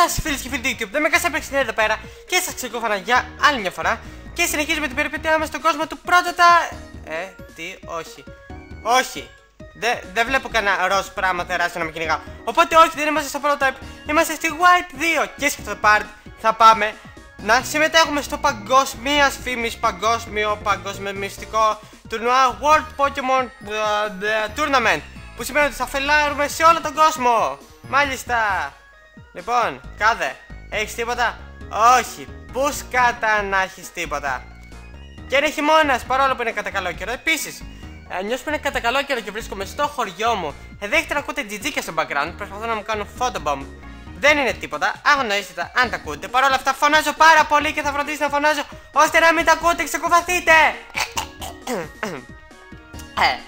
σας φίλες και φίλοι του YouTube, δεν με κάσσα εδώ πέρα και σας ξεκούφανα για άλλη μια φορά. Και συνεχίζουμε την περιπέτειά μας στον κόσμο του πρώτα. Ε, τι, όχι. Όχι. Δεν δε βλέπω κανένα ροζ πράγμα τεράστιο να με κυνηγά. Οπότε όχι, δεν είμαστε στο πρώτο Είμαστε στη White 2. Και σε αυτό το part θα πάμε να συμμετέχουμε στο παγκόσμια φήμης παγκόσμιο παγκόσμιο μυστικό τουρνουά World Pokemon uh, Tournament. Που σημαίνει ότι θα φελάρουμε σε όλο τον κόσμο. Μάλιστα. Λοιπόν, κάδε, έχεις τίποτα; Όχι, πού σκάτα να έχει τίποτα; Και είναι χειμώνας παρόλο που είναι κατά καλό καιρό. Επίσης, ε, νιώσω που είναι κατά καλό καιρό και βρίσκομαι στο χωριό μου. Εδώ να ακούτε τζιτζίκια στο background. Προσπαθώ να μου κάνω photobomb. Δεν είναι τίποτα. Αγνοήστε αν τα ακούτε. Παρ' όλα αυτά φωνάζω πάρα πολύ και θα φροντίσω να φωνάζω ώστε να μην τα ακούτε. Ξεκουβαθείτε. ε,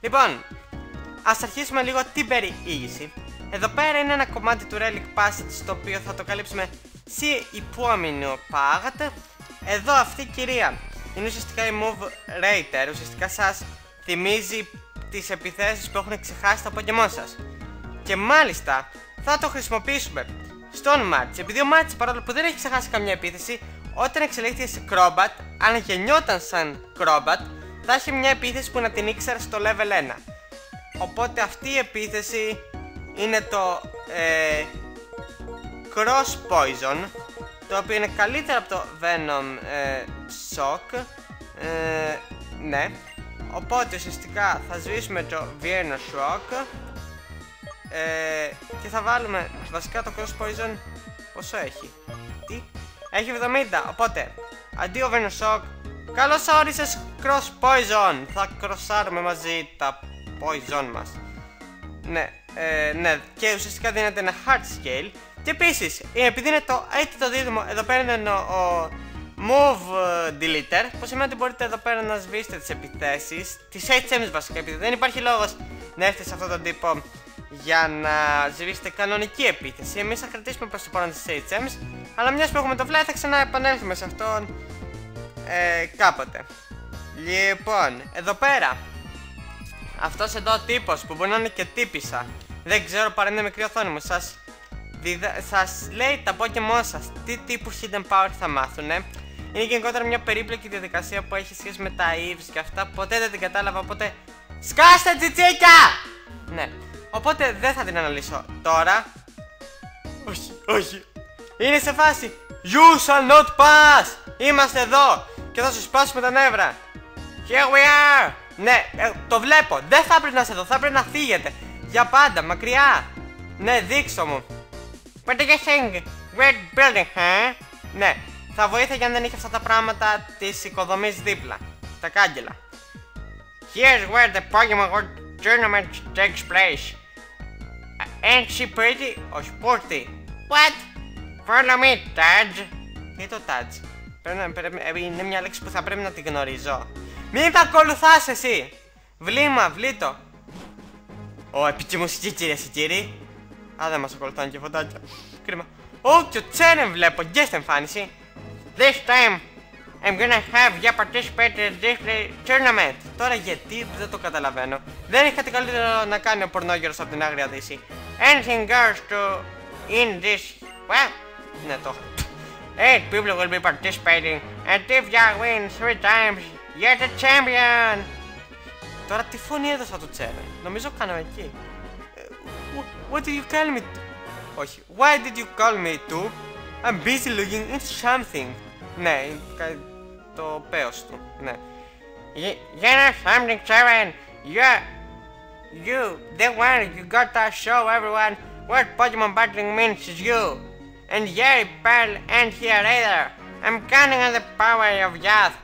λοιπόν, ας αρχίσουμε λίγο την περιήγηση. Εδώ πέρα είναι ένα κομμάτι του Relic Passage το οποίο θα το καλύψουμε σε επόμενο part. Εδώ αυτή η κυρία είναι ουσιαστικά η Move Rater. Ουσιαστικά σας θυμίζει τις επιθέσεις που έχουν ξεχάσει τα Pokemon σας. Και μάλιστα θα το χρησιμοποιήσουμε στον March. Επειδή ο March παρόλο που δεν έχει ξεχάσει καμιά επίθεση, όταν εξελίχθηκε σε Crobat, αν γεννιόταν σαν Crobat, θα έχει μια επίθεση που να την ήξερε στο level 1. Οπότε αυτή η επίθεση είναι το ε, Cross Poison, το οποίο είναι καλύτερο από το Venom ε, Shock. Ε, ναι. Οπότε ουσιαστικά θα σβήσουμε το Vienna Shock ε, και θα βάλουμε βασικά το Cross Poison πόσο έχει; Τι; Έχει 70, οπότε αντί ο Venom Shock Καλώς όρισες Cross Poison Θα κροσάρουμε μαζί τα Poison μας Ναι, ε, ναι, και ουσιαστικά δίνεται ένα hard scale. Και επίσης, επειδή είναι το έτσι το δίδυμο, εδώ πέρα είναι ο, ο move deleter, που σημαίνει ότι μπορείτε εδώ πέρα να σβήσετε τις επιθέσεις, τις HMs βασικά, επειδή δεν υπάρχει λόγος να έρθετε σε αυτόν τον τύπο για να σβήσετε κανονική επίθεση. Εμείς θα κρατήσουμε προς το παρόν τις HMs, αλλά μιας που έχουμε το fly θα ξαναεπανέλθουμε σε αυτόν ε, κάποτε. Λοιπόν, εδώ πέρα αυτός εδώ ο τύπος που μπορεί να είναι και τύπησα δεν ξέρω παρά είναι μικρή οθόνη μου. Σας, σας λέει τα Pokemon σας τι τύπου Hidden Power θα μάθουνε; Είναι γενικότερα μια περίπλοκη διαδικασία που έχει σχέση με τα Eves και αυτά. Ποτέ δεν την κατάλαβα, οπότε σκάστε τσιτσίκια! Ναι, οπότε δεν θα την αναλύσω τώρα. Όχι, όχι. Είναι σε φάση You shall not pass! Είμαστε εδώ και θα σου σπάσουμε τα νεύρα. Here we are! Ναι, ε, το βλέπω. Δεν θα πρέπει να είσαι εδώ, θα πρέπει να φύγετε. Για πάντα, μακριά. Ναι, δείξω μου. What do you think? Great building, huh? Ναι, θα βοήθησε αν δεν είχε αυτά τα πράγματα της οικοδομής δίπλα. Τα κάγκελα. Here's where the Pokemon World Tournament takes place. Ain't she pretty? or sporty? What? Follow me, Taj. Τι το Taj; Πρέπει, είναι μια λέξη που θα πρέπει να την γνωρίζω. Μην τα ακολουθάς εσύ. Βλήμα, βλήτο. Ω, επικοινωνιστική κυρίε και κύριοι. Α, δεν μας ακολουθάνε και φωτάκια. Κρίμα. Ω, και ο Τσέρεν βλέπω, και στην εμφάνιση. This time I'm gonna have you participate in this tournament. Τώρα γιατί δεν το καταλαβαίνω. Δεν έχει κάτι καλύτερο να κάνει ο πορνόγερος από την Άγρια Δύση. Anything goes to in this. Well, ναι, το έχω. Eight people will be participating, and if you win three times, you're the champion. Τώρα τι φωνή έδωσα του Τσέρεν. Νομίζω κάνω εκεί. What did you call me to? Όχι. Why did you call me to? I'm busy looking into something. Ναι, το πέος του. Ναι. You know something, Sharon? Yeah. You, the one you got to show everyone what Pokemon battling means to you. And yeah, pal, and here either. I'm counting on the power of youth.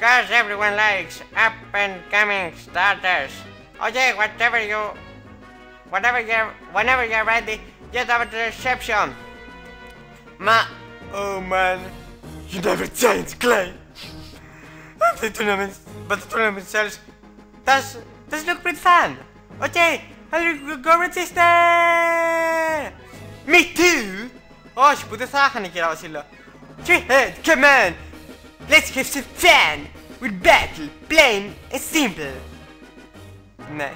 Cause everyone likes up and coming starters. Okay, whatever you whatever you're whenever you're ready, get over to the reception. Ma Oh man. You never change, Clay. the tournament but the tournament sells does does look pretty fun. Okay, I'll go register! Me too! Όχι, που δεν θα είχαν κύριε Βασίλο. Head, come on! Let's have some fun! with battle, plain and simple. Ναι,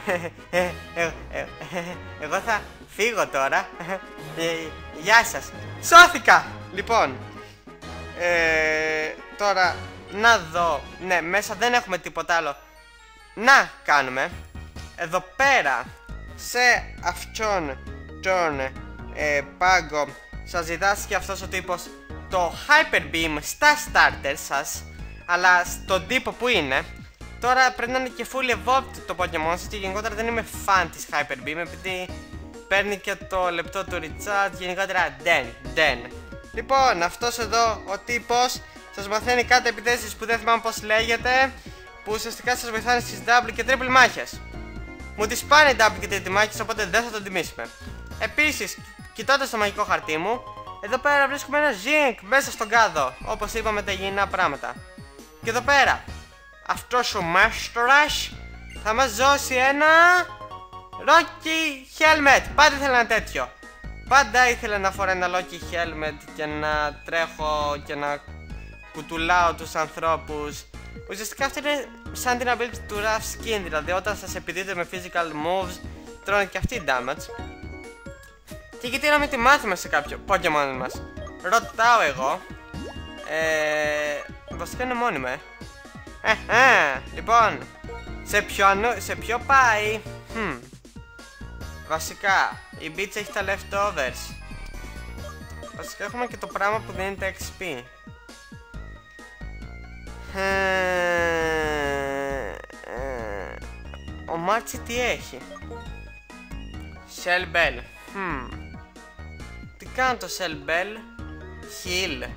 εγώ θα φύγω τώρα. Ε, γεια σας. Σώθηκα! Λοιπόν, ε, τώρα να δω. Ναι, μέσα δεν έχουμε τίποτα άλλο. Να κάνουμε. Εδώ πέρα, σε αυτόν τον ε, πάγκο, σας διδάσκει αυτός ο τύπος το Hyper Beam στα starters σας, αλλά στον τύπο που είναι. Τώρα πρέπει να είναι και fully evolved το Pokemon σας και γενικότερα δεν είμαι fan της Hyper Beam επειδή παίρνει και το λεπτό του recharge, γενικότερα δεν, δεν. Λοιπόν, αυτός εδώ ο τύπος σας μαθαίνει κάτι επιθέσεις που δεν θυμάμαι πώς λέγεται που ουσιαστικά σας βοηθάνε στις double και triple μάχες. Μου τις πάνε double και triple μάχες οπότε δεν θα τον τιμήσουμε. Επίσης, κοιτώντας το μαγικό χαρτί μου, εδώ πέρα βρίσκουμε ένα zinc μέσα στον κάδο, όπως είπαμε τα υγιεινά πράγματα. Και εδώ πέρα, αυτός ο Μάστορας θα μας δώσει ένα Rocky Helmet. Πάντα ήθελα ένα τέτοιο. Πάντα ήθελα να φορώ ένα Rocky Helmet και να τρέχω και να κουτουλάω τους ανθρώπους. Ουσιαστικά αυτό είναι σαν την ability του Rough Skin, δηλαδή όταν σας επιδείτε με physical moves τρώνε και αυτοί damage. Και γιατί να μην τη μάθουμε σε κάποιο Pokemon μας; Ρωτάω εγώ. Ε, βασικά είναι μόνιμα, ε. Ε, ε, λοιπόν, σε ποιο, σε ποιο πάει; Hm. Βασικά, η Beach έχει τα leftovers. Βασικά έχουμε και το πράγμα που δίνει τα XP. Ε, ε, ο Μάρτσι τι έχει; Shell Bell. Hm. Τι κάνει το Shell Bell. Heal.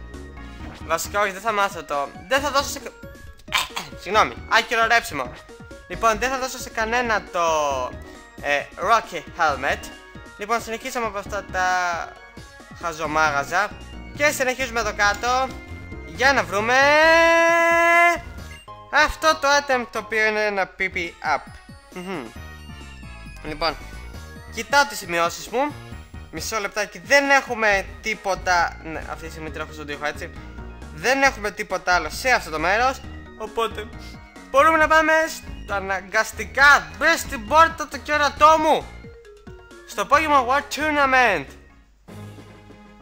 Βασικά όχι, δεν θα μάθω το. Δεν θα δώσω σε. Συγγνώμη, άκυρο ρέψιμο. Λοιπόν, δεν θα δώσω σε κανένα το ε, Rocky Helmet. Λοιπόν, συνεχίσαμε από αυτά τα χαζομάγαζα και συνεχίζουμε εδώ κάτω για να βρούμε αυτό το item το οποίο είναι ένα PP up. Λοιπόν, κοιτάω τις σημειώσεις μου. Μισό λεπτάκι, δεν έχουμε τίποτα. Ναι, αυτή τη στιγμή τρέχω στον τοίχο έτσι. Δεν έχουμε τίποτα άλλο σε αυτό το μέρος. Οπότε μπορούμε να πάμε στα αναγκαστικά. Μπες στην πόρτα το κέρατό μου. Στο Pokemon War Tournament;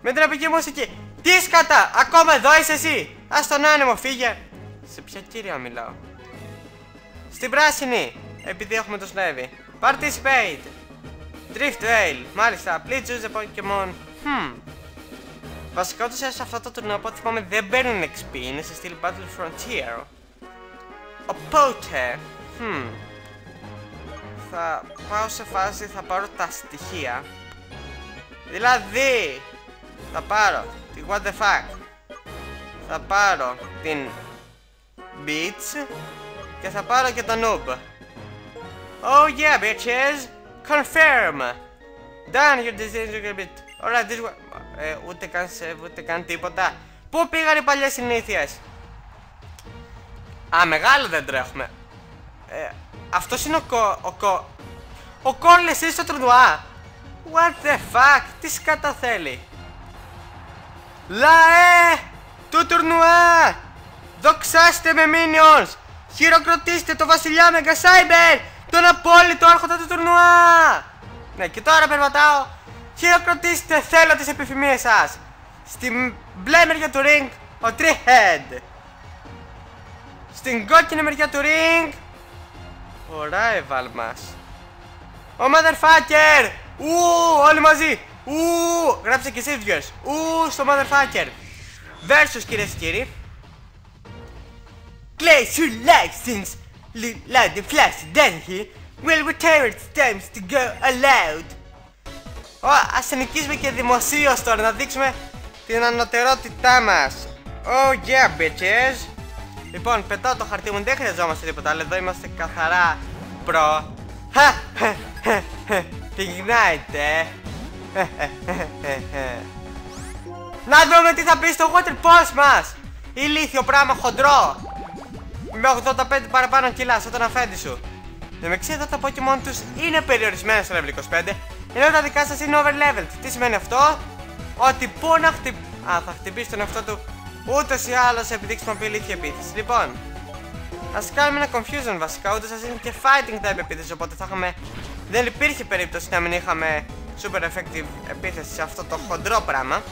Με την επική μουσική. Τι σκατά, ακόμα εδώ είσαι εσύ. Α τον άνεμο, φύγε. Σε ποια κύρια μιλάω; Στην πράσινη, επειδή έχουμε το Snavy. Participate. Drift Rail. Μάλιστα, please choose a Pokemon. Hmm. Βασικά όντως σε αυτό το τουρνό από ό,τι θυμάμαι δεν παίρνουν XP, είναι σε στυλ Battle Frontier. Οπότε, hmm, θα πάω σε φάση, θα πάρω τα στοιχεία. Δηλαδή, θα πάρω τη What the fuck, θα πάρω την Beats και θα πάρω και το Noob. Oh yeah, bitches! Confirm! Done your decision a bit. Alright, this one... Ε, ούτε καν σε, ούτε καν τίποτα. Πού πήγαν οι παλιές συνήθειες; Α, μεγάλο δεν τρέχουμε. Ε, αυτός είναι ο κο... Ο, κο, ο Κόρλες είναι στο τουρνουά. What the fuck, τι σκάτα θέλει. Λαέ, του τουρνουά. Δοξάστε με minions. Χειροκροτήστε το βασιλιά Μεγκα Σάιμπερ. Τον απόλυτο άρχοντα του τουρνουά. Ναι, και τώρα περπατάω. Χειροκροτήστε, θέλω τις επιθυμίες σας. Στην μπλε μεριά του ring, ο Treehead. Στην κόκκινη μεριά του ring Ο rival μας Ο motherfucker Ου, όλοι μαζί Ου, γράψε και εσείς viewers Ου, στο motherfucker Versus κυρίες και κύριοι Clay should like since like the flash doesn't he Well whatever it times to go aloud Ω, ας νικήσουμε και δημοσίως τώρα να δείξουμε την ανωτερότητά μας Oh yeah bitches Λοιπόν, πετάω το χαρτί μου, δεν χρειαζόμαστε τίποτα άλλο. Εδώ είμαστε καθαρά προ. Τι γυρνάτε, Να δούμε τι θα πει στο water pulse μας. Ηλίθιο πράγμα χοντρό. Με 85 παραπάνω κιλά, σαν τον αφέντη σου. Δεν με εδώ τα Pokemon τους είναι περιορισμένα στο level 25, ενώ τα δικά σας είναι overleveled. Τι σημαίνει αυτό; Ότι πού να χτυπήσει. Α, θα χτυπήσει τον εαυτό του Ούτως ή άλλως επειδή χρησιμοποιεί ηλίθια επίθεση. Λοιπόν, ας κάνουμε ένα confusion βασικά. Ούτως σα είναι και fighting type επίθεση. Οπότε θα είχαμε. Δεν υπήρχε περίπτωση να μην είχαμε super effective επίθεση σε αυτό το χοντρό πράγμα.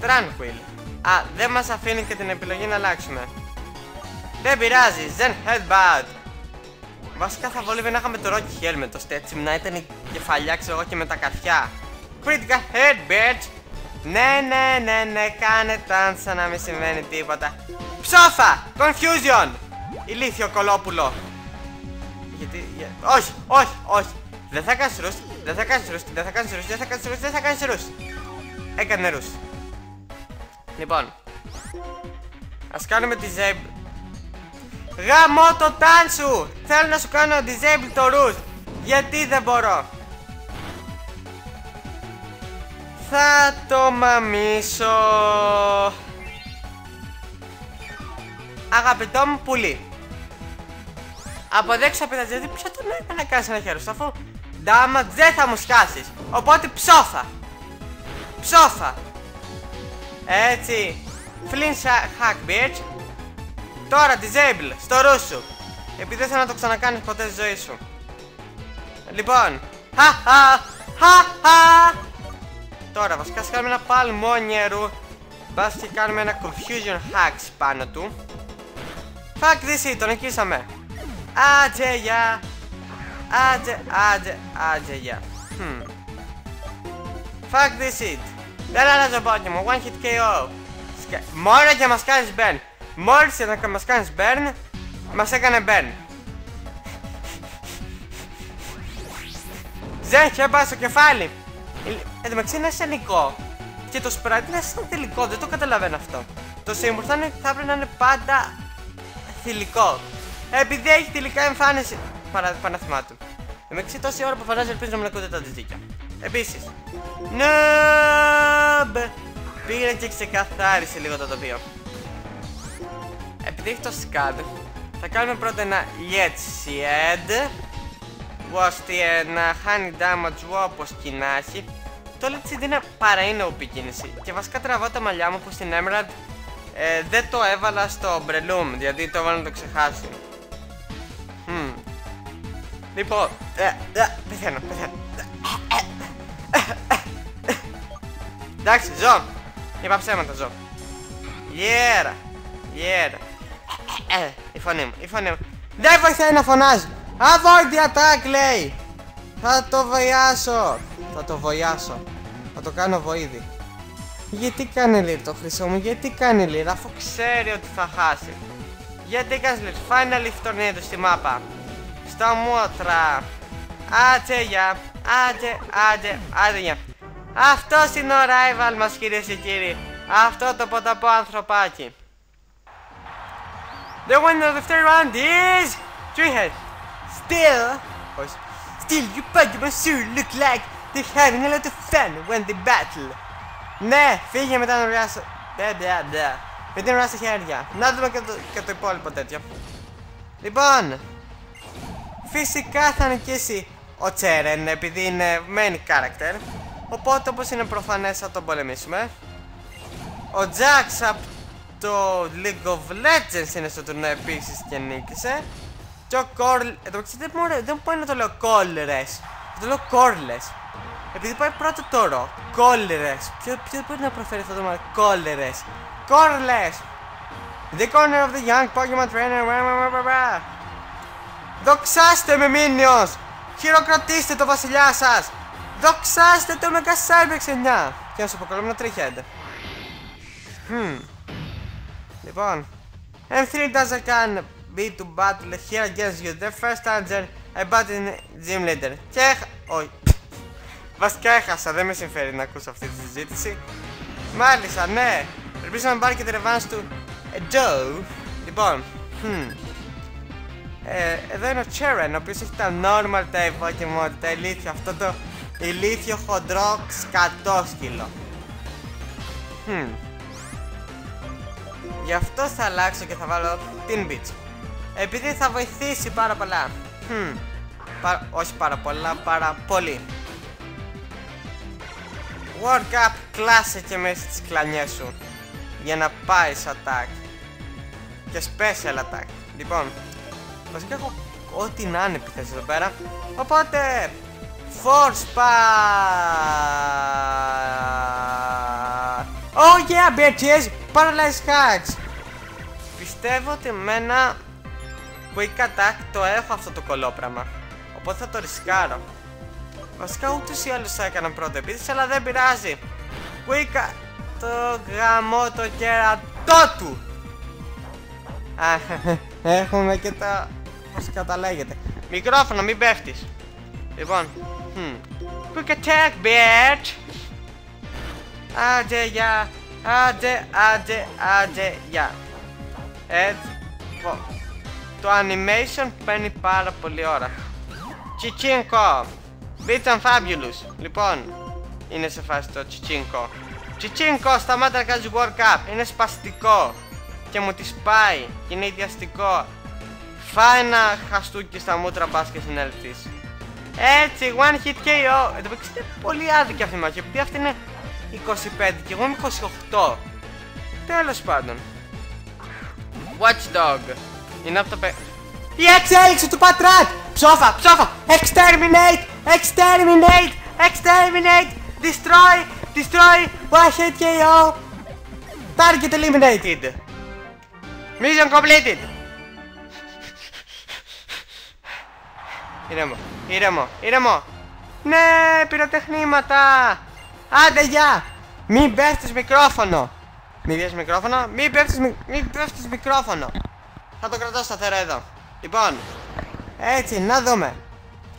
Tranquil. Α, δεν μας αφήνει και την επιλογή να αλλάξουμε. Δεν πειράζει, Zen Headbutt. Βασικά θα βόλευε να είχαμε το Rocky Helmet, ώστε έτσι να ήταν η κεφαλιά, ξέρω εγώ, και με τα καρφιά. Critical Head, bitch! Ναι, ναι, ναι, ναι, κάνε ταν σαν να μην συμβαίνει τίποτα. Ψόφα! Confusion! Ηλίθιο κολόπουλο. Γιατί, για... όχι, όχι, όχι. Δεν θα κάνεις ρούς, δεν θα κάνεις ρούς, δεν θα κάνεις ρούς, δεν θα κάνεις ρούς, δεν θα κάνεις ρούς. Έκανε ρούς. Λοιπόν, ας κάνουμε τη Zeb. Γαμώ το ταν σου! Θέλω να σου κάνω disable το ρούς. Γιατί δεν μπορώ; Θα το μαμίσω. Αγαπητό μου πουλί. Αποδέξω απ' γιατί ποιο τον έκανε να κάνεις ένα χέρι αφού damage δεν θα μου σκάσεις. Οπότε ψόφα. Ψόφα. Έτσι. Flint hack bitch. Τώρα disable στο ρούσου. Επειδή δεν θέλω να το ξανακάνεις ποτέ στη ζωή σου. Λοιπόν. Χαχα. Χαχα. Τώρα βασικά κάνουμε ένα παλμόνιερου. Μπας και κάνουμε ένα confusion hacks πάνω του. Fuck this τον νικήσαμε. Άτζε γεια. Άτζε, άτζε, άτζε γεια. Hmm. Fuck this shit. Δεν αλλάζω μου. One hit KO. Μόνο και μας κάνεις burn. Μόλις να μας κάνεις burn, μας έκανε burn. Δεν χέμπα στο κεφάλι. Ε, εν τω μεταξύ είναι ασθενικό. Και το sprite είναι σαν τελικό, δεν το καταλαβαίνω αυτό. Το Seymour θα, θα έπρεπε να είναι πάντα θηλυκό. Επειδή έχει τελικά εμφάνιση. Παρα, Παναθυμάτου. μεταξύ τόση ώρα που φανάζει ελπίζω να μην ακούτε τα τζιτζίκια. Επίσης. Νόμπ! Πήγε και ξεκαθάρισε λίγο το τοπίο. Επειδή έχει το SCAD, θα κάνουμε πρώτα ένα Let's Shed ώστε να χάνει damage όπως και να έχει. Το Let's είναι παρά είναι OP κίνηση και βασικά τραβάω τα μαλλιά μου που στην Emerald ε, δεν το έβαλα στο Breloom, γιατί το έβαλα να το ξεχάσει. Mm. Λοιπόν, ε, ε, πεθαίνω, πεθαίνω. Εντάξει, ζω. Είπα ψέματα, ζω. Yeah, yeah. Ε, η φωνή μου, η φωνή μου. Δεν βοηθάει να φωνάζει. Avoid the attack, λέει. Θα το βοηθάσω. Θα το βοηθάσω. Θα το κάνω βοήθη. Γιατί κάνει λίρ το χρυσό μου, γιατί κάνει λίρ, αφού ξέρει ότι θα χάσει. Γιατί κάνεις λίρ, finally φτωρνίδου στη μάπα. Στα μότρα. Άτσε για, άτσε, άτσε, άτσε για. Αυτό είναι ο rival μας κυρίες και κύριοι. Αυτό το ποταπό ανθρωπάκι. The winner of the third round is... Treehead. Still... Still, you Pokemon sure look like they're having a lot of fun when they battle. Ναι, φύγε μετά να ριάσω. Μπε, μπε, μπε. Με την στα χέρια. Να δούμε και το, και το υπόλοιπο τέτοιο. Λοιπόν, φυσικά θα νικήσει ο Τσέρεν επειδή είναι main character. Οπότε όπως είναι προφανές θα τον πολεμήσουμε. Ο Jax από το League of Legends είναι στο τουρνό επίσης και νίκησε. Και ο Κορλ... Εδώ δεν μου, δεν μπορεί να το λέω Κόλρες. Θα το λέω Κόρλες. Επειδή πάει πρώτο τώρα. Κόλερες. Ποιο, ποιο μπορεί να προφέρει αυτό το όνομα. Κόλερες. Κόρλες. The corner of the young Pokemon trainer. Δοξάστε με Minions. Χειροκροτήστε το βασιλιά σας. Δοξάστε το Mega Cyber 9. Και να σου αποκαλούμε ένα τριχέντε. Hmm. Λοιπόν. M3 doesn't can be to battle here against you. The first answer I battle gym leader. Και... Όχι. Βασικά έχασα, δεν με συμφέρει να ακούσω αυτή τη συζήτηση. Μάλιστα, ναι. Ελπίζω να πάρει και τη ρεβάνς του Joe. Λοιπόν, hm. ε, εδώ είναι ο Cheren, ο οποίος έχει τα normal type Pokemon, τα ηλίθια, αυτό το ηλίθιο χοντρό σκατόσκυλο. Hm. Γι' αυτό θα αλλάξω και θα βάλω την Beach. Επειδή θα βοηθήσει πάρα πολλά. Hm. Πα... όχι πάρα πολλά, πάρα πολύ. Work up κλάσε και μέσα στις κλανιές σου για να πάεις σε attack και special attack. Λοιπόν, βασικά έχω ό,τι να είναι επιθέσεις εδώ πέρα. Οπότε Force Oh yeah bitches! Paralyze hacks! Πιστεύω ότι εμένα Quick Attack το έχω αυτό το κολόπραμα. Οπότε θα το ρισκάρω. Βασικά ούτως ή άλλως θα έκανα πρώτο επίθεση αλλά δεν πειράζει. Quick Το γαμό το κερατό του! Έχουμε και τα... Πώς καταλέγεται. Μικρόφωνο μην πέφτεις Λοιπόν hmm. Quick attack bitch. Άντε για Άντε άντε άντε για Έτσι. Το animation παίρνει πάρα πολύ ώρα. Τσιτσίνκο Bits and Fabulous. Λοιπόν Είναι σε φάση το Τσιτσίνκο Τσιτσίνκο σταμάτα να κάνεις work up Είναι σπαστικό. Και μου τη σπάει. Και είναι ιδιαστικό. Φάει ένα χαστούκι στα μούτρα μπας και συνέλθεις έτσι, one hit KO. Εν τω μεταξύ είναι πολύ άδικη αυτή η μάχη. Επειδή αυτή είναι 25 και εγώ είμαι 28. Τέλος πάντων. Watchdog. Είναι από το πε... Η εξέλιξη του Πατράτ! Ψόφα, ψόφα! Exterminate! Exterminate! Exterminate! Destroy! Destroy! One hit KO! Target eliminated! Mission completed! Ήρεμο. Ήρεμο, ήρεμο. Ναι, πυροτεχνήματα. Άντε, γεια. Μην πέφτεις μικρόφωνο. Μην πέφτεις μικρόφωνο. Μην πέφτεις, μην πέφτεις μικρόφωνο. Θα το κρατώ σταθερά εδώ. Λοιπόν, έτσι, να δούμε.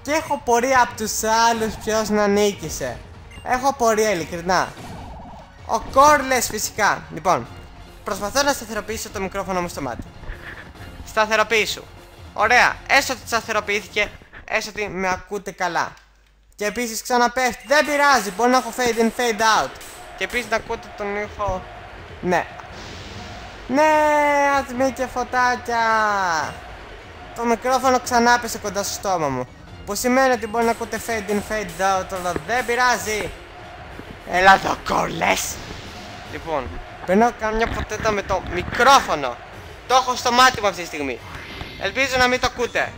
Και έχω πορεία από τους άλλους ποιος να νίκησε. Έχω πορεία ειλικρινά. Ο Κόρλες φυσικά. Λοιπόν, προσπαθώ να σταθεροποιήσω το μικρόφωνο μου στο μάτι. Σταθεροποιήσου. Ωραία, έστω ότι σταθεροποιήθηκε έστω ότι με ακούτε καλά. Και επίσης ξαναπέφτει, δεν πειράζει, μπορεί να έχω fade in, fade out. Και επίσης να ακούτε τον ήχο, ναι. Ναι, ας και φωτάκια. Το μικρόφωνο ξανά πέσε κοντά στο στόμα μου. Που σημαίνει ότι μπορεί να ακούτε fade in, fade out, αλλά δεν πειράζει. Έλα εδώ κόλλες. Λοιπόν, παίρνω καμιά ποτέτα με το μικρόφωνο. Το έχω στο μάτι μου αυτή τη στιγμή. Ελπίζω να μην το ακούτε.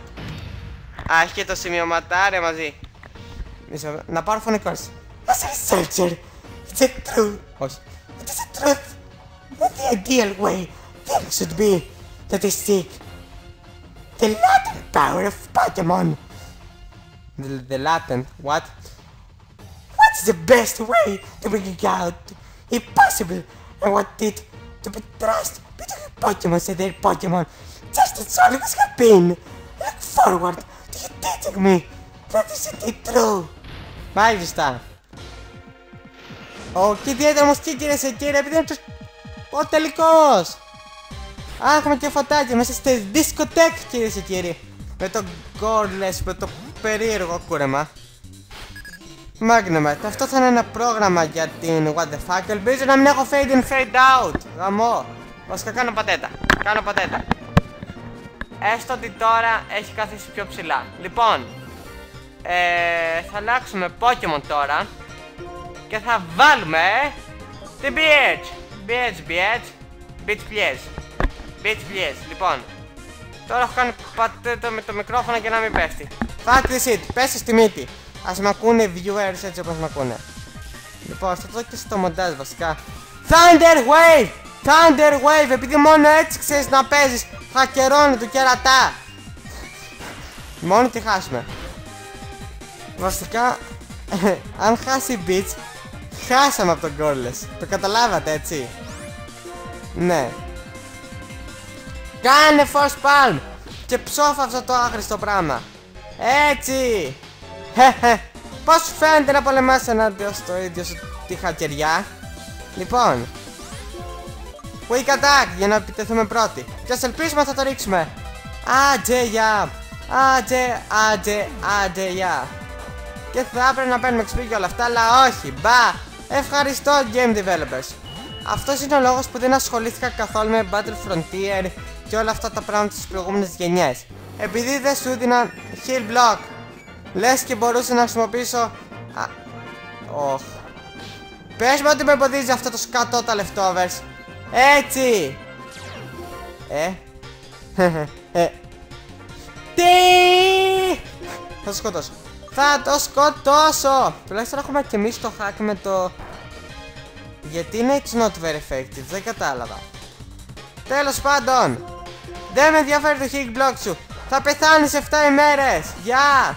Α, έχει και το σημειωματάρε μαζί. Μισό, να πάρω φωνικός. As a researcher, it's a truth. Όχι. It is a truth. Not the ideal way things should be that they seek the latent power of Pokemon. The, the latent, what? What's the best way to bring it out? If possible, I want it to be trust between Pokemon and their Pokemon, just as always have been. Look forward αυτή τη στιγμή θα τη τίτλο. Μάλιστα. Ο Kid όμως και κυρίες και κύριοι επειδή είναι ο τελικός. Α, έχουμε και φωτάκια μέσα στη δισκοτέκ κυρίες και κύριοι. Με το Gorless, με το περίεργο κούρεμα. Magnemite, αυτό θα είναι ένα πρόγραμμα για την What the fuck. Ελπίζω να μην έχω fade in, fade out. Γαμό. Βασικά κάνω πατέτα. Κάνω πατέτα. Έστω ότι τώρα έχει καθίσει πιο ψηλά. Λοιπόν, ε, θα αλλάξουμε Pokemon τώρα και θα βάλουμε την BH. BH, BH, BH, please. BH, please. Λοιπόν, τώρα έχω κάνει πατέτο με το μικρόφωνο για να μην πέφτει. Fuck this shit, πέσει στη μύτη. Ας με ακούνε viewers έτσι όπως με ακούνε. Λοιπόν, θα το δω και στο μοντάζ βασικά. Thunder Wave! Thunder Wave, επειδή μόνο έτσι ξέρεις να παίζεις Χακερώνει του κερατά. Μόνο τι χάσουμε. Βασικά, αν χάσει η Beach, χάσαμε από τον Goalless. Το καταλάβατε έτσι; Ναι. Κάνε Force Palm και ψόφα αυτό το άχρηστο πράγμα. Έτσι. Πώς σου φαίνεται να πολεμάς ενάντια στο ίδιο σου τη χακεριά; Λοιπόν, Quick attack για να επιτεθούμε πρώτοι. Και ας ελπίσουμε θα το ρίξουμε. Άτζε για. Άτζε, άτζε, άτζε για. Και θα έπρεπε να παίρνουμε XP και όλα αυτά, αλλά όχι. Μπα. Ευχαριστώ Game Developers. Αυτός είναι ο λόγος που δεν ασχολήθηκα καθόλου με Battle Frontier και όλα αυτά τα πράγματα στις προηγούμενες γενιές. Επειδή δεν σου έδιναν heal block. Λες και μπορούσα να χρησιμοποιήσω... Α... Οχ. Πες μου ότι με εμποδίζει αυτό το σκατό τα leftovers. Έτσι! Ε. ε. Τι! Θα σε σκοτώσω. Θα το σκοτώσω! Τουλάχιστον έχουμε και εμείς το hack με το... Γιατί είναι it's not very effective, δεν κατάλαβα. Τέλος πάντων! Δεν με ενδιαφέρει το hit block σου! Θα πεθάνεις 7 ημέρες! Γεια!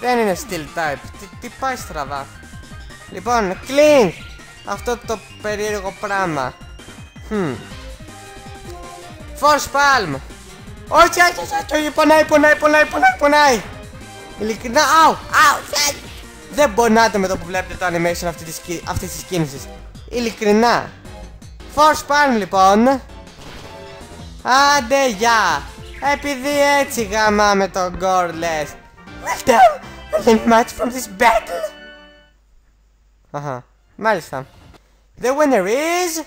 Δεν είναι steel type. Τι, τι πάει στραβά. Λοιπόν, clean! Αυτό το περίεργο πράγμα. Hm. Force palm! Όχι, όχι, όχι, όχι, πονάει, πονάει, πονάει, πονάει, πονάει! Ειλικρινά, αου, αου, δεν πονάτε με το που βλέπετε το animation αυτή της, αυτής της κίνησης. Ειλικρινά. Force palm λοιπόν. Άντε, γεια! Επειδή έτσι γαμάμε τον Gorless. Well done! I learned much from this battle. Αχα, μάλιστα. The winner is...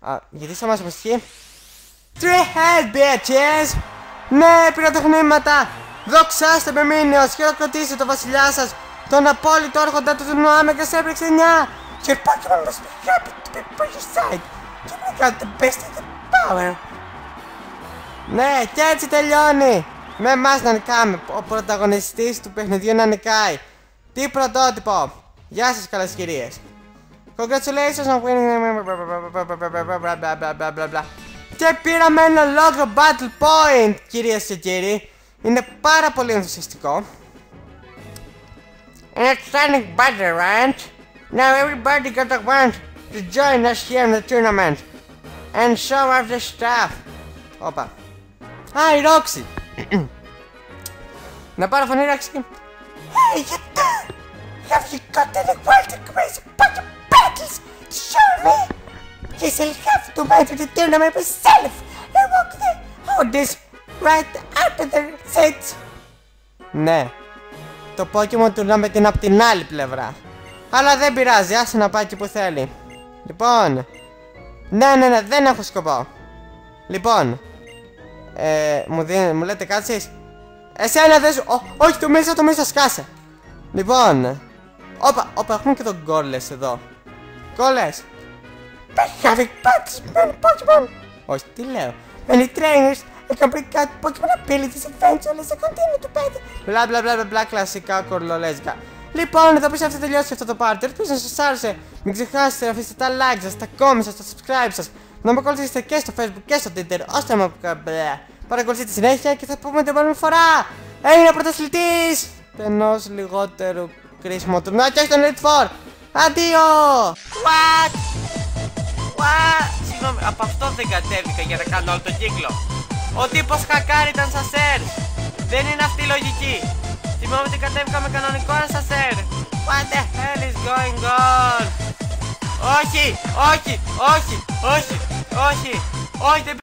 Α, γιατί θα μας αποσχεί; Three head bitches! Ναι, πυροτεχνήματα! Δοξάστε με μήνυος, χειροκροτήστε το βασιλιά σας, τον απόλυτο άρχοντα του Νοάμε και σε έπρεξε 9! Your Pokemon must be happy to be by your side. You bring out the best of the power. Ναι, και έτσι τελειώνει! Με εμάς να νικάμε, ο πρωταγωνιστής του παιχνιδιού να νικάει. Τι πρωτότυπο! Γεια σας καλές κυρίες. Congratulations on winning... Και πήραμε ένα λόγο battle point, κυρίες και κύριοι. Είναι πάρα πολύ ενθουσιαστικό. An exciting battle, right? Now everybody got want to join us here in the tournament. And show off the stuff. Όπα. Α, η Roxy. Να πάρω φωνή Roxy. Hey, you two! Have you got any wild crazy bunch of battles to show me? Yes, I'll have to enter the tournament myself and walk the orders right out of the seats. Ναι. Το Pokemon Tournament είναι από την άλλη πλευρά. Αλλά δεν πειράζει, άσε να πάει εκεί που θέλει. Λοιπόν. Ναι, ναι, ναι, δεν έχω σκοπό. Λοιπόν. Ε, μου, δίνει, μου λέτε κάτσεις. Εσένα δεν σου... όχι, το μέσα, το μέσα σκάσε. Λοιπόν. Όπα, όπα, έχουμε και τον Γκόλες εδώ. Γκόλες. Having participant Pokemon. Όχι, τι λέω. Many trainers can bring out Pokemon abilities eventually as a continue to battle. Μπλα μπλα μπλα μπλα κλασικά κορλολέζικα. Λοιπόν, εδώ πίσω αυτό τελειώσει αυτό το πάρτι. Ελπίζω να σας άρεσε. Μην ξεχάσετε να αφήσετε τα like σας, τα comments σας, τα subscribe σας. Να με ακολουθήσετε και στο facebook και στο twitter ώστε να με παρακολουθείτε συνέχεια και θα πούμε την επόμενη φορά. Έγινε πρωταθλητής ενό λιγότερου κρίσιμο τουρνουά και στον Elite Four. Αντίο! What? What? Συγγνώμη, από αυτό δεν κατέβηκα για να κάνω όλο τον κύκλο. Ο τύπος χακάρι ήταν σαν σερ. Δεν είναι αυτή η λογική. Θυμάμαι ότι κατέβηκα με κανονικό σερ. What the hell is going on? Όχι, όχι, όχι, όχι, όχι, όχι,